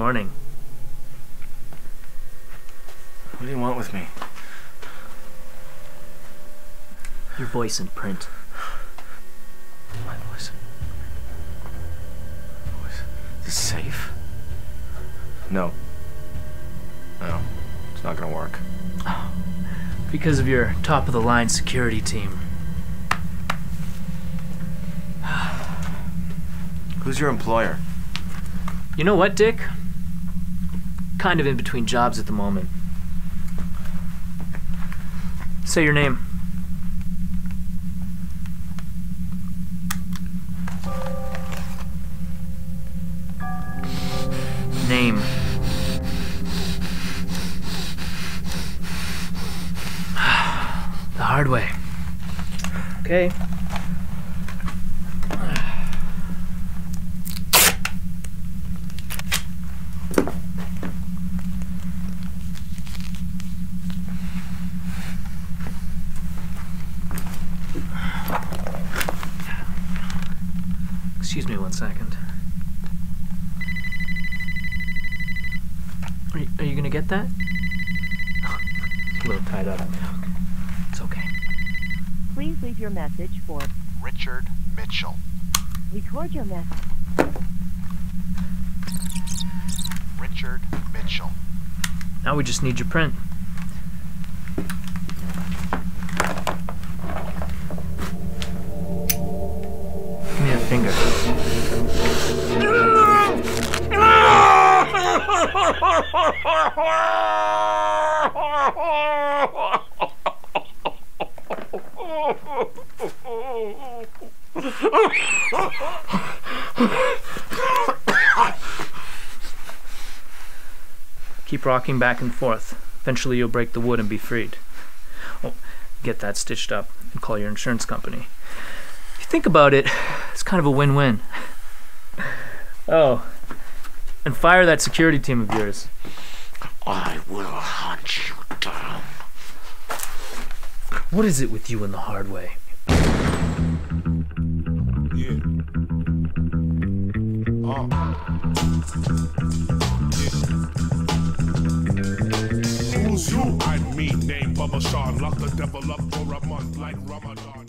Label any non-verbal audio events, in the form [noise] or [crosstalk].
morning. What do you want with me? Your voice in print. My voice. Voice. This safe? No. No. It's not gonna work. Because of your top of the line security team. Who's your employer? You know what, Dick? Kind of in between jobs at the moment. Say your name. Name. [sighs] the hard way. Okay. Excuse me one second. Are you, are you gonna get that? [laughs] a little tied up. It's okay. Please leave your message for Richard Mitchell. record your message. Richard Mitchell. Now we just need your print. Keep rocking back and forth. Eventually you'll break the wood and be freed. Oh, get that stitched up and call your insurance company. If you think about it, it's kind of a win-win. Oh, and fire that security team of yours. I will hunt you down. What is it with you and the hard way? Yeah. Uh. Yeah. Who's you? I'm me, name Bubba Sean. Lock the devil up for a month like Ramadan.